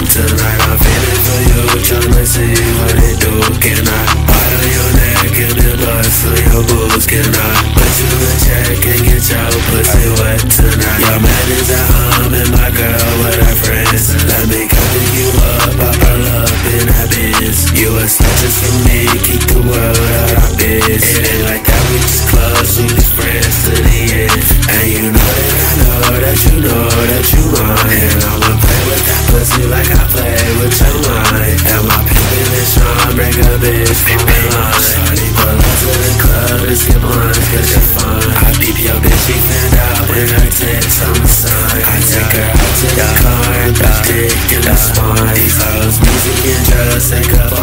Tonight I'm feeling for you, tryna see what it do. Can I bottle your neck and then bust for your boobs? Can I put you in check and get your pussy wet tonight? Your man is at home and my girl with her friends. Let me cover you up, I pull up in that bitch. You a status for me, keep the world out of biz. It ain't like that, we just close, we just friends to the end. And you know that I know that you know that you mine, and I'm you like I play with tonight And my pimpin' is strong. break a bitch from the line I need my love to the club and skip lines cause you're fine I peep your bitch, she fanned out when her tits on the sun. I take her out to the car and push dick in the spine These hoes, music and drugs, take up